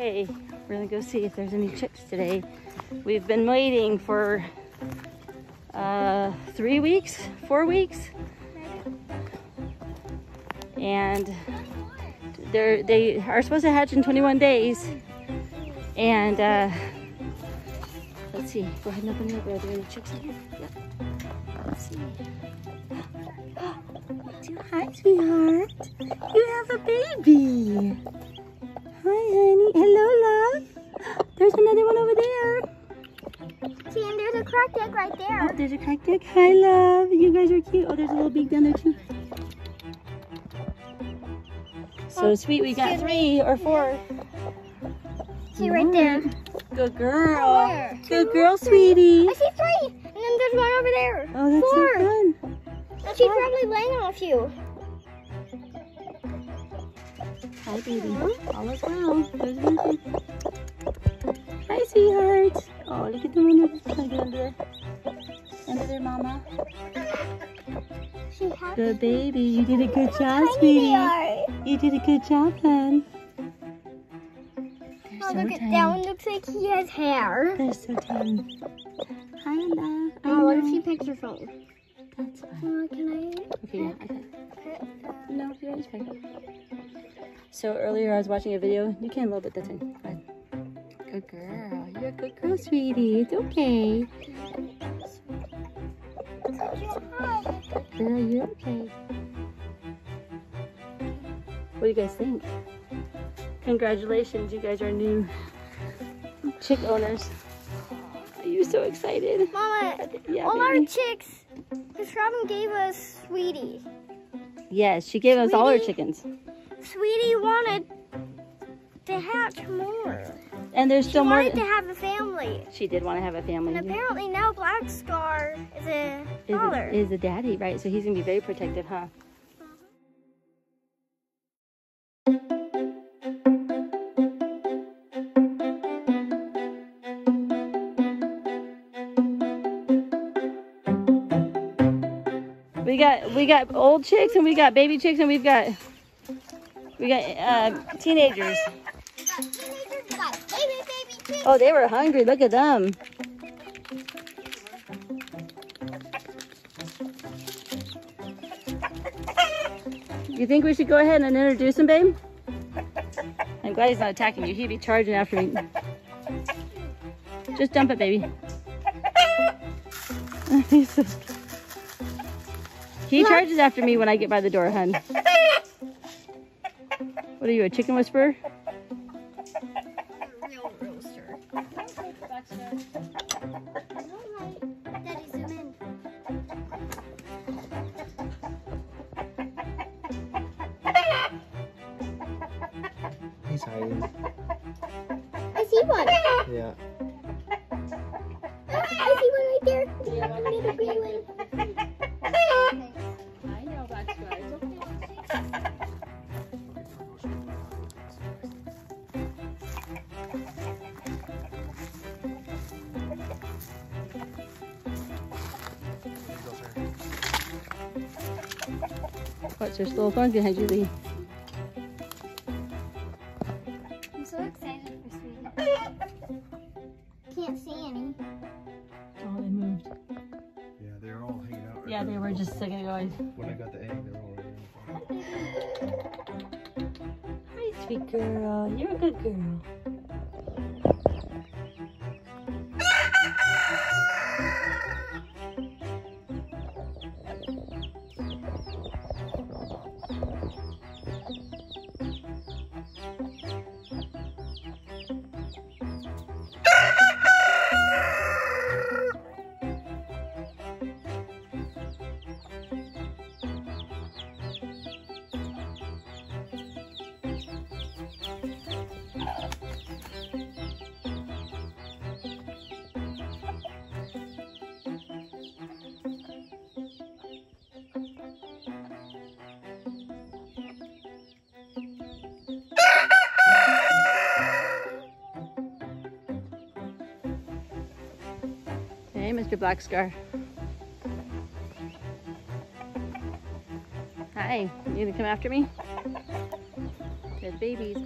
Okay, we're gonna go see if there's any chicks today. We've been waiting for uh, three weeks, four weeks, and they're they are supposed to hatch in 21 days. And uh, let's see, go ahead and open the door. Are there any chicks in here? Yep. Let's see. Hi, sweetheart. You have a baby. Hi, honey. Hello, love. There's another one over there. See, and there's a cracked egg right there. Oh, there. there's a cracked egg. Hi, love. You guys are cute. Oh, there's a little beak down there, too. So oh, sweet, we got three or four. See right there. Good girl. Where? Good girl, sweetie. I see three, and then there's one over there. Oh, that's Four. so fun. And she's probably laying on a few. Hi, baby. All is well. There's one. Hi, sweetheart. Oh, look at the one that's under there. Under there, mama. Good baby. You did a good job, sweetie. You did a good job. They're Oh, so look at that one. Looks like he has hair. They're so tiny. Hi. I Oh, what if she picks her phone? That's fine. Uh, can I? Okay, yeah, I can. No, you're always fine. So earlier I was watching a video. You can a little bit. Go ahead. Good girl. You're a good oh, girl, sweetie. It's okay. Good girl, you're okay. What do you guys think? Congratulations, you guys are new chick owners. Are you so excited? Mama, Yeah, all our chicks, Miss Robin gave us Sweetie. Yes, she gave us all her chickens. Sweetie wanted to hatch more. And there's She still more. wanted to have a family. She did want to have a family. And apparently now Black Scar is a is father. a, is a daddy, right? So he's gonna be very protective, huh? We got we got old chicks and we got baby chicks and we've got we got uh, teenagers. We got teenagers, we got baby, baby. Oh, they were hungry. Look at them. You think we should go ahead and introduce him, babe? I'm glad he's not attacking you. He'd be charging after me. Just dump it, baby. He charges after me when I get by the door, hun. What are you, a chicken whisperer? Real rooster. Alright, Daddy, zoom in. He's hiding. I see one. Yeah. I see one right there. Little What's there's little thorns behind you, Lee? I'm so excited for Sweetie. Can't see any. Oh, they moved. Yeah, they're all hanging out. Right Yeah, they were just a second ago. When I got the egg, they were all right there. Hi, sweet girl. You're a good girl. Mr. Black Scar. Hi, you gonna come after me? There's babies.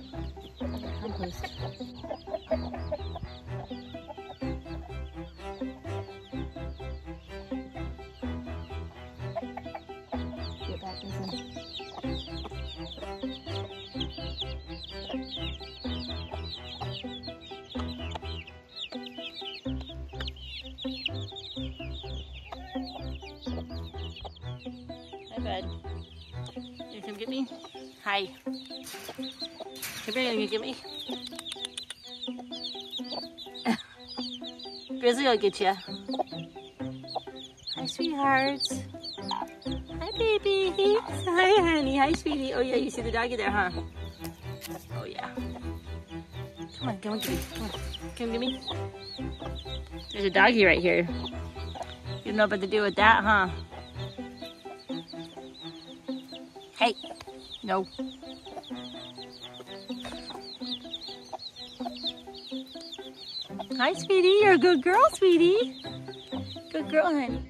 Compost. Get back Hi. Come here, you get me? Grizzly will get you. Hi, sweethearts. Hi, baby. Hi, honey. Hi, sweetie. Oh, yeah, you see the doggy there, huh? Oh, yeah. Come on, come on, give me. Come on. Come get me. There's a doggy right here. You don't know what to do with that, huh? No. Hi, sweetie. You're a good girl, sweetie. Good girl, honey.